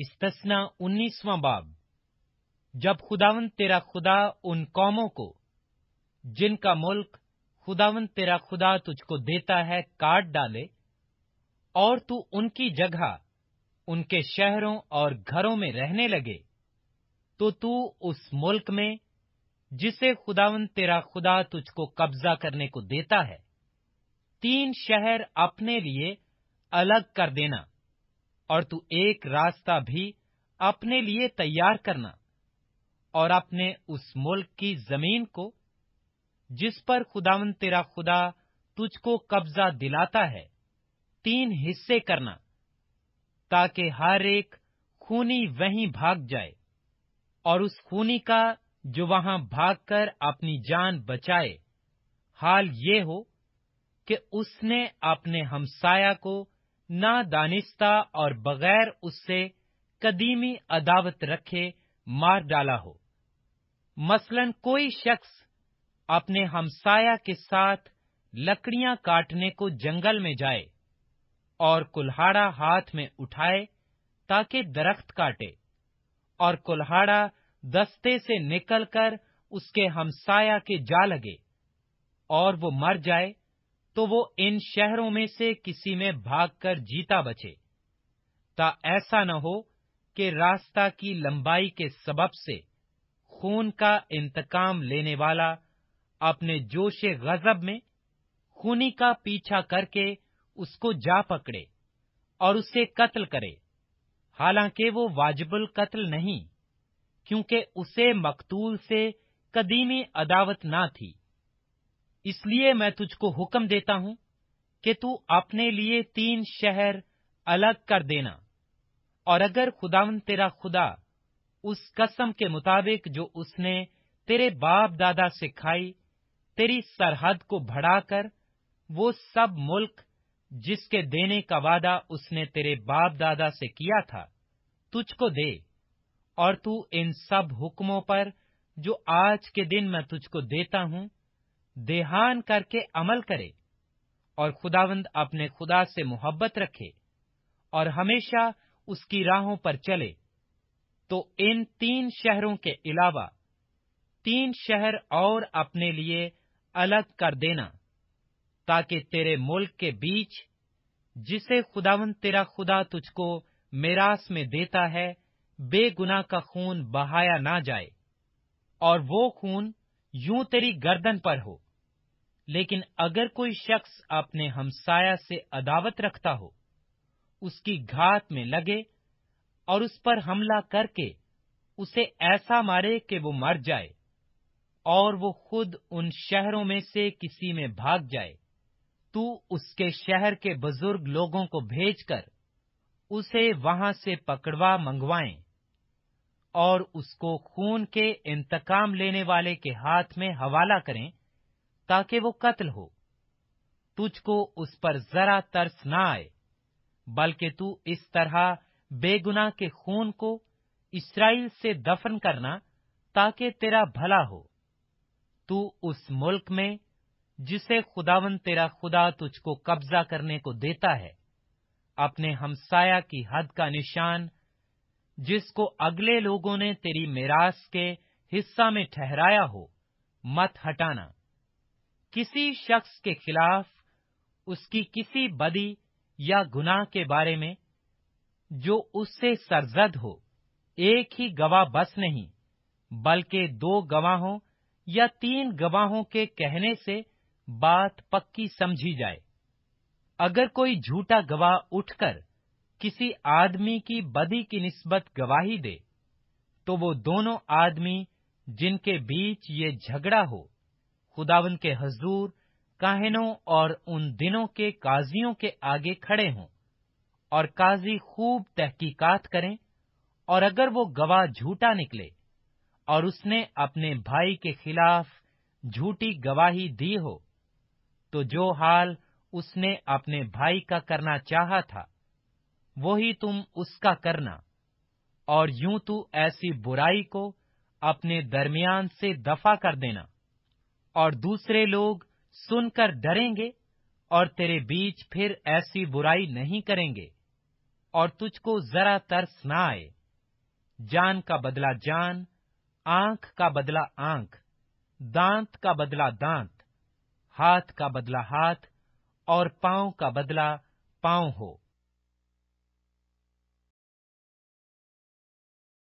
استثنا انیسواں باب۔ جب خداون تیرا خدا ان قوموں کو، جن کا ملک خداون تیرا خدا تجھ کو دیتا ہے، کاٹ ڈالے، اور تو ان کی جگہ، ان کے شہروں اور گھروں میں رہنے لگے، تو تو اس ملک میں، جسے خداون تیرا خدا تجھ کو قبضہ کرنے کو دیتا ہے، تین شہر اپنے لیے الگ کر دینا۔ اور تو ایک راستہ بھی اپنے لیے تیار کرنا اور اپنے اس ملک کی زمین کو جس پر خداون تیرا خدا تجھ کو قبضہ دلاتا ہے، تین حصے کرنا تاکہ ہر ایک خونی وہیں بھاگ جائے اور اس خونی کا جو وہاں بھاگ کر اپنی جان بچائے، حال یہ ہو کہ اس نے اپنے ہمسایا کو نہ دانستہ اور بغیر اس سے قدیمی عداوت رکھے مار ڈالا ہو۔ مثلا کوئی شخص اپنے ہمسایا کے ساتھ لکڑیاں کاٹنے کو جنگل میں جائے اور کلہاڑا ہاتھ میں اٹھائے تاکہ درخت کاٹے اور کلہاڑا دستے سے نکل کر اس کے ہمسایا کے جا لگے اور وہ مر جائے تو وہ ان شہروں میں سے کسی میں بھاگ کر جیتا بچے۔ تا ایسا نہ ہو کہ راستہ کی لمبائی کے سبب سے خون کا انتقام لینے والا اپنے جوش غضب میں خونی کا پیچھا کر کے اس کو جا پکڑے اور اسے قتل کرے۔ حالانکہ وہ واجب القتل نہیں، کیونکہ اسے مقتول سے قدیمی عداوت نہ تھی۔ اس لیے میں تجھ کو حکم دیتا ہوں کہ تو اپنے لیے تین شہر الگ کر دینا۔ اور اگر خداون تیرا خدا اس قسم کے مطابق جو اس نے تیرے باپ دادا سے کھائی تیری سرحد کو بڑھا کر وہ سب ملک جس کے دینے کا وعدہ اس نے تیرے باپ دادا سے کیا تھا، تجھ کو دے۔ اور تو ان سب حکموں پر جو آج کے دن میں تجھ کو دیتا ہوں دیہان کر کے عمل کرے اور خداوند اپنے خدا سے محبت رکھے اور ہمیشہ اس کی راہوں پر چلے، تو ان تین شہروں کے علاوہ تین شہر اور اپنے لیے الگ کر دینا، تاکہ تیرے ملک کے بیچ جسے خداون تیرا خدا تجھ کو میراث میں دیتا ہے، بے گنا کا خون بہایا نہ جائے اور وہ خون یوں تیری گردن پر ہو۔ لیکن اگر کوئی شخص اپنے ہمسایا سے عداوت رکھتا ہو، اس کی گھات میں لگے اور اس پر حملہ کر کے اسے ایسا مارے کہ وہ مر جائے اور وہ خود ان شہروں میں سے کسی میں بھاگ جائے، تو اس کے شہر کے بزرگ لوگوں کو بھیج کر اسے وہاں سے پکڑوا منگوائیں اور اس کو خون کے انتقام لینے والے کے ہاتھ میں حوالہ کریں۔ تاکہ وہ قتل ہو۔ تجھ کو اس پر ذرا ترس نہ آئے، بلکہ تو اس طرح بے گنا کے خون کو اسرائیل سے دفن کرنا تاکہ تیرا بھلا ہو۔ تو اس ملک میں جسے خداون تیرا خدا تجھ کو قبضہ کرنے کو دیتا ہے، اپنے ہمسایا کی حد کا نشان، جس کو اگلے لوگوں نے تیری میراث کے حصہ میں ٹھہرایا ہو، مت ہٹانا۔ کسی شخص کے خلاف اس کی کسی بدی یا گناہ کے بارے میں جو اس سے سرزد ہو، ایک ہی گواہ بس نہیں، بلکہ دو گواہوں یا تین گواہوں کے کہنے سے بات پکی سمجھی جائے۔ اگر کوئی جھوٹا گواہ اٹھ کر کسی آدمی کی بدی کی نسبت گواہی دے، تو وہ دونوں آدمی جن کے بیچ یہ جھگڑا ہو خداون کے حضور، کاہنوں اور ان دنوں کے قاضیوں کے آگے کھڑے ہوں اور قاضی خوب تحقیقات کریں اور اگر وہ گواہ جھوٹا نکلے اور اس نے اپنے بھائی کے خلاف جھوٹی گواہی دی ہو، تو جو حال اس نے اپنے بھائی کا کرنا چاہا تھا، وہی تم اس کا کرنا اور یوں تو ایسی برائی کو اپنے درمیان سے دفع کر دینا۔ اور دوسرے لوگ سن کر ڈریں گے اور تیرے بیچ پھر ایسی برائی نہیں کریں گے اور تجھ کو ذرا ترس نہ آئے۔ جان کا بدلہ جان، آنکھ کا بدلہ آنکھ، دانت کا بدلہ دانت، ہاتھ کا بدلہ ہاتھ اور پاؤں کا بدلہ پاؤں ہو۔